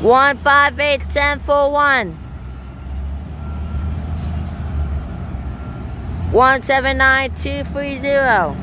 One five eight ten four one. One seven nine two three zero.